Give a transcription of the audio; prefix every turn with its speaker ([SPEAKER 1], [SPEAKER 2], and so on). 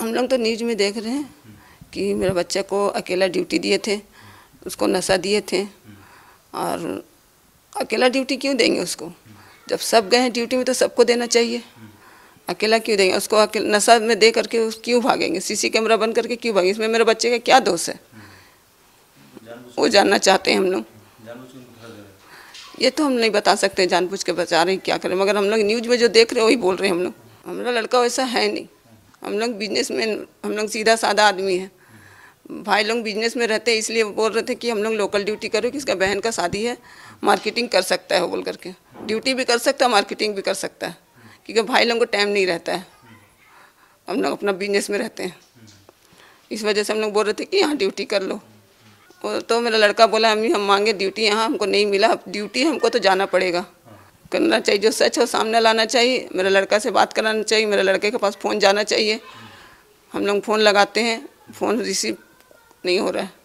[SPEAKER 1] हम लोग तो न्यूज़ में देख रहे हैं कि मेरे बच्चे को अकेला ड्यूटी दिए थे, उसको नशा दिए थे और अकेला ड्यूटी क्यों देंगे उसको? जब सब गए हैं ड्यूटी में तो सबको देना चाहिए। अकेला क्यों देंगे? उसको अकेला, नशा में दे करके उस क्यों भागेंगे? सीसी कैमरा बंद करके क्यों भागेंगे? इसमें मेरे बच्चे का क्या दोष है? वो जानना चाहते हैं हम लोग। ये तो हम नहीं बता सकते, जानबूझ के बचा रहे क्या करें। मगर हम लोग न्यूज़ में जो देख रहे हैं, वही बोल रहे हैं हम लोग। हमारा लड़का वैसा है नहीं। हम लोग बिज़नेस में, हम लोग सीधा साधा आदमी है। भाई लोग बिज़नेस में रहते हैं, इसलिए बोल रहे थे कि हम लोग लोकल ड्यूटी करो, कि इसका बहन का शादी है मार्केटिंग कर सकता है वो बोल करके। ड्यूटी भी कर सकता है मार्केटिंग भी कर सकता है, क्योंकि भाई लोगों को टाइम नहीं रहता है। हम लोग अपना बिज़नेस में रहते हैं। इस वजह से हम लोग बोल रहे थे कि यहाँ ड्यूटी कर लो। तो मेरा लड़का बोला, अम्मी, हम मांगे ड्यूटी यहाँ, हमको नहीं मिला। अब ड्यूटी हमको तो जाना पड़ेगा। करना चाहिए, जो सच हो सामने लाना चाहिए, मेरे लड़का से बात कराना चाहिए, मेरे लड़के के पास फ़ोन जाना चाहिए। हम लोग फ़ोन लगाते हैं, फ़ोन रिसीव नहीं हो रहा है।